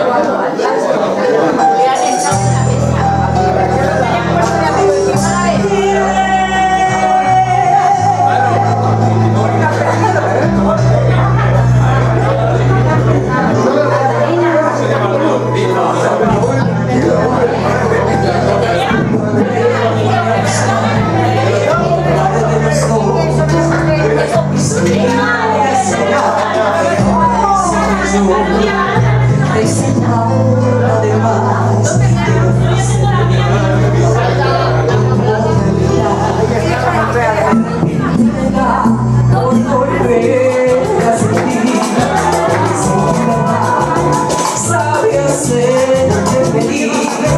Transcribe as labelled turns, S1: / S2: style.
S1: Obrigado. hacer feliz.